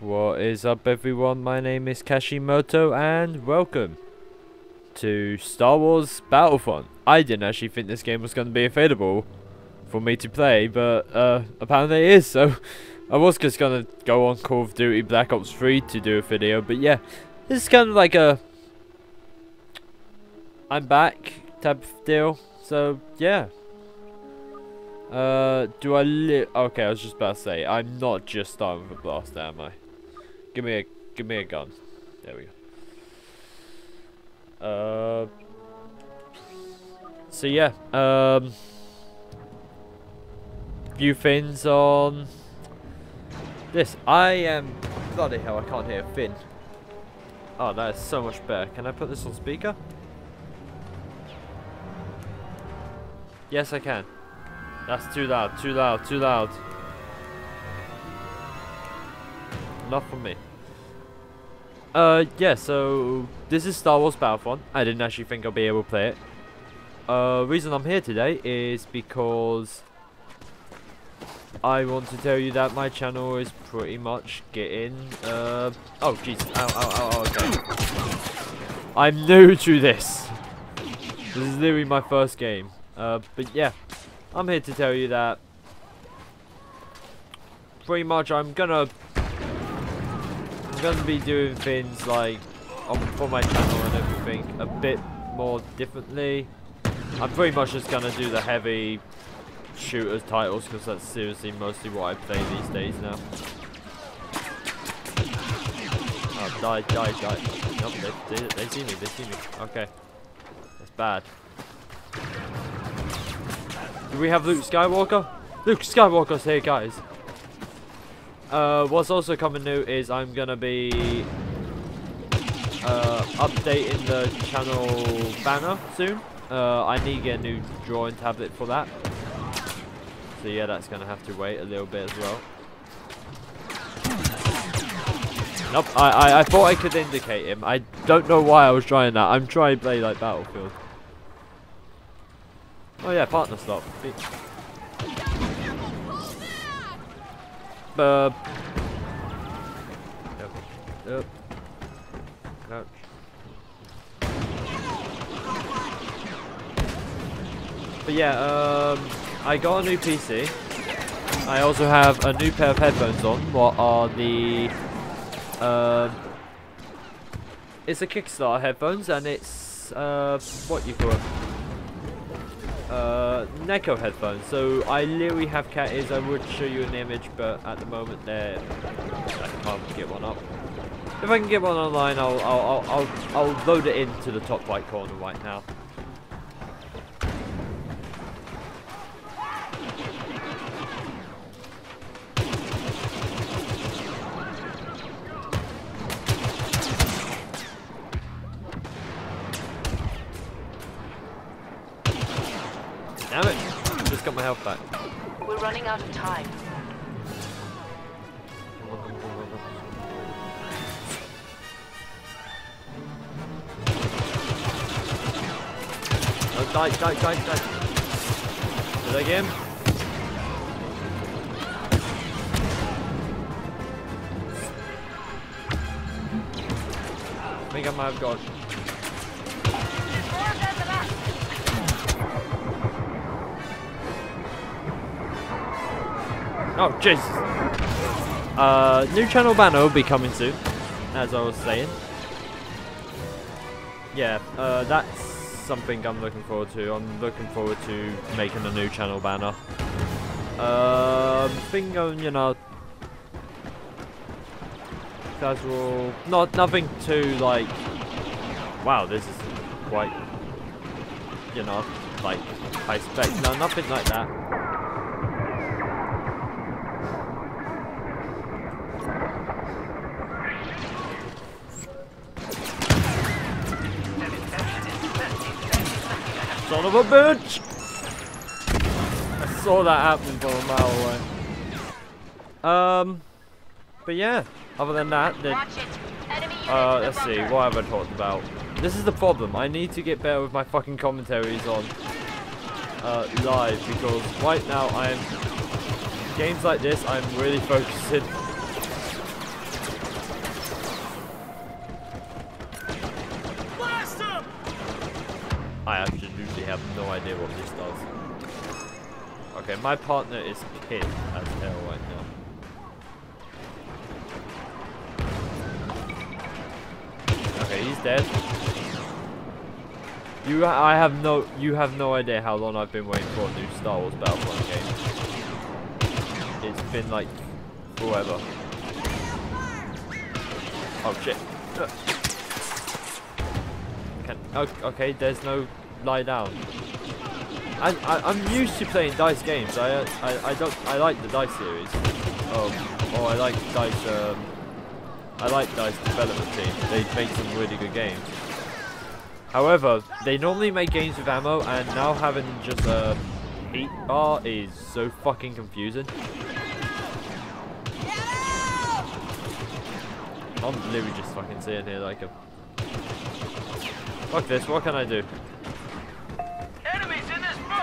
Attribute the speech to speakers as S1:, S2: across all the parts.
S1: What is up everyone, my name is Kashimoto and welcome to Star Wars Battlefront. I didn't actually think this game was going to be available for me to play, but uh, apparently it is, so I was just going to go on Call of Duty Black Ops 3 to do a video, but yeah, this is kind of like a I'm back type of deal, so yeah. Uh, do I li- Okay, I was just about to say, I'm not just starting with a blaster, am I? Give me a, give me a gun. There we go. Uh, so yeah, um, things on this. I am, bloody hell, I can't hear Finn. Oh, that is so much better. Can I put this on speaker? Yes, I can. That's too loud, too loud, too loud. Not for me. Uh, yeah, so this is Star Wars Battlefront. I didn't actually think I'd be able to play it. Uh, reason I'm here today is because I want to tell you that my channel is pretty much getting, uh, oh jeez, ow, ow, ow, okay. I'm new to this. This is literally my first game. Uh, but yeah, I'm here to tell you that pretty much I'm gonna gonna be doing things like on for my channel and everything a bit more differently. I'm pretty much just gonna do the heavy shooters titles because that's seriously mostly what I play these days now. Oh, die, die, die. Nope, they, they, they see me, they see me. Okay. That's bad. Do we have Luke Skywalker? Luke Skywalker's here, guys. Uh, what's also coming new is I'm gonna be uh, updating the channel banner soon. Uh, I need to get a new drawing tablet for that. So yeah, that's gonna have to wait a little bit as well. Nope, I, I, I thought I could indicate him. I don't know why I was trying that. I'm trying to play like Battlefield. Oh yeah, partner stop. Crouch. But yeah, um, I got a new PC. I also have a new pair of headphones on. What are the? Um, it's a Kickstarter headphones, and it's uh, what you call it uh, Neko headphones. So I literally have cat ears. I would show you an image, but at the moment they're I can't get one up. If I can get one online, I'll I'll I'll I'll, I'll load it into the top right corner right now. Damn it! Just got my health back.
S2: We're running out of time.
S1: Oh, die, die, die, die. Did I get him? I think I might have got. Oh, Jesus. Uh, new channel banner will be coming soon, as I was saying. Yeah, uh, that's something I'm looking forward to. I'm looking forward to making a new channel banner. Um, thing on, you know, casual, not nothing too like. Wow, this is quite, you know, like high spec. No, nothing like that. Son of a bitch! I saw that happen from a mile away. Um, but yeah, other than that, the, uh, let's see, what have I talked about? This is the problem, I need to get better with my fucking commentaries on uh, live, because right now I'm, games like this, I'm really focusing I absolutely have no idea what this does. Okay, my partner is pissed as hell right now. Okay, he's dead. You, I have no, you have no idea how long I've been waiting for a new Star Wars Battlefront game. It's been like forever. Oh shit. Can, okay, there's no lie down. I, I, I'm used to playing dice games. I, I, I don't, I like the dice series. Um, oh, I like dice. Um, I like dice development team. They make some really good games. However, they normally make games with ammo, and now having just a heat bar is so fucking confusing. I'm literally just fucking sitting here like a. Fuck this, what can I do?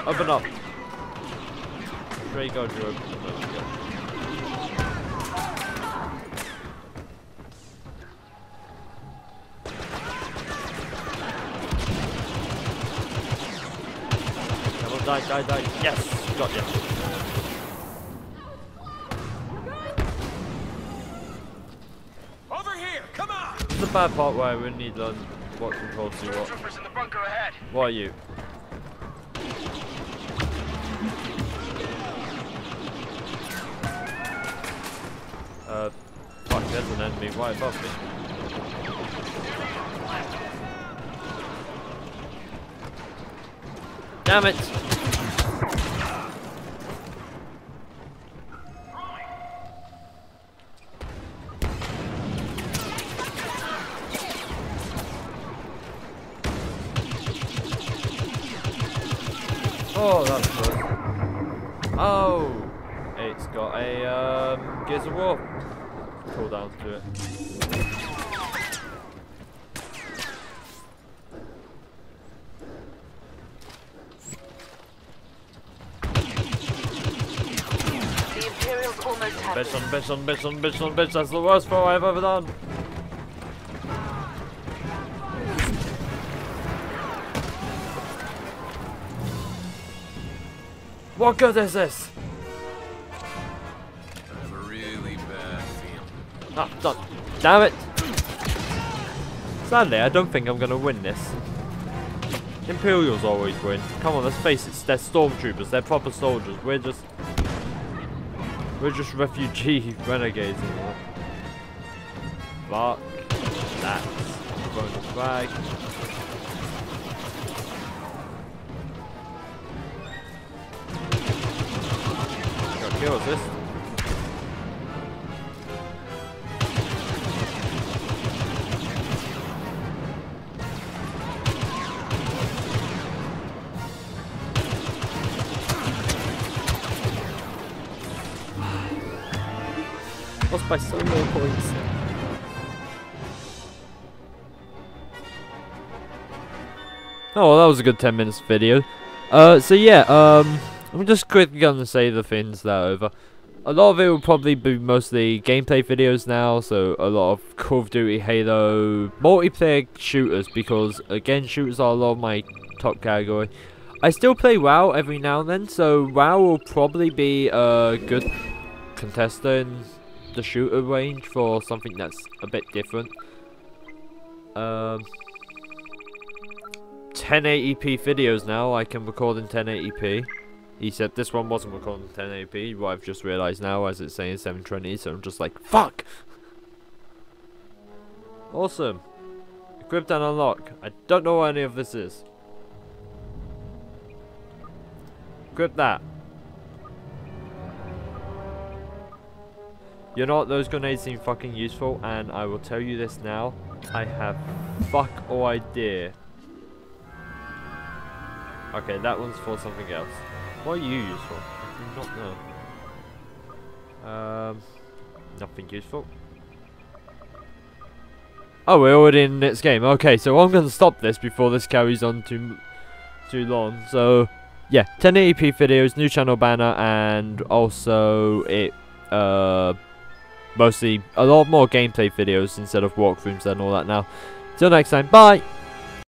S1: Open up. Straight go, Drew. Open up. Go. Come on, die, die, die. Yes! Got you.
S3: Over here! Come on!
S1: This is the bad part where I really need to learn what controls do what.
S3: Troopers in the bunker ahead.
S1: What are you? There's an enemy right above me. Damn it! Oh, that's good. Oh, it's got a um, Gears of War cooldown to it.
S2: The Imperials almost have
S1: Bitch on bitch on bitch on bitch on bitch. That's the worst throw I've ever done. What good is this? Ah. Damn it. Sadly, I don't think I'm going to win this. Imperials always win. Come on, let's face it. They're stormtroopers. They're proper soldiers. We're just... We're just refugee renegades. all. Fuck. Throwing the flag. Kill assist. By so many points. Oh, well, that was a good 10 minutes video. Uh, so yeah, um, I'm just quickly gonna say the things that are over. A lot of it will probably be mostly gameplay videos now, so a lot of Call of Duty, Halo, multiplayer shooters, because again, shooters are a lot of my top category. I still play WoW every now and then, so WoW will probably be a good contester in the shooter range for something that's a bit different. Um, 1080p videos now, I can record in 1080p. He said this one wasn't recording in 1080p, what I've just realised now as it's saying 720, so I'm just like, fuck! Awesome. Equipped and unlock. I don't know what any of this is. Equip that. You know what, those grenades seem fucking useful, and I will tell you this now. I have fuck all idea. Okay, that one's for something else. What are you useful? I do not know. Um, nothing useful. Oh, we're already in the next game. Okay, so I'm going to stop this before this carries on too, too long. So, yeah, 1080p videos, new channel banner, and also it, uh, mostly a lot more gameplay videos instead of walkthroughs and all that now. Till next time, bye!